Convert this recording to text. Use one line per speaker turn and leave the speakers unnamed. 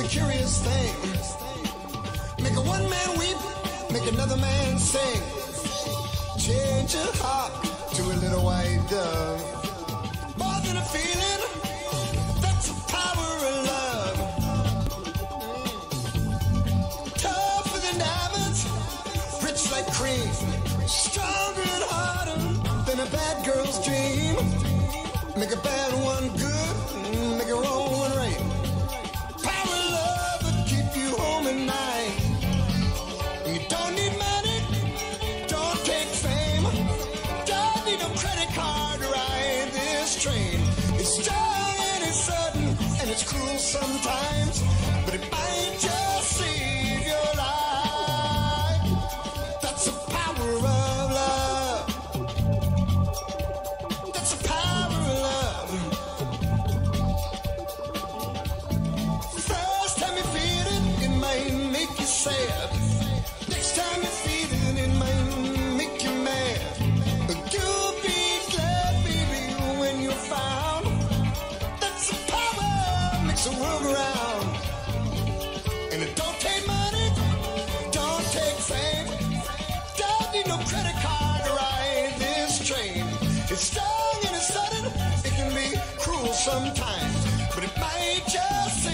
a curious thing. Make a one man weep, make another man sing. Change your heart to a little white dove. More than a feeling, that's the power of love. Tougher than diamonds, rich like cream. Stronger and harder than a bad girl's dream. Make a bad train. It's strong and it's sudden and it's cruel sometimes, makes the world go round. And it don't take money, don't take fame, don't need no credit card to ride this train. It's strong and it's sudden, it can be cruel sometimes, but it might just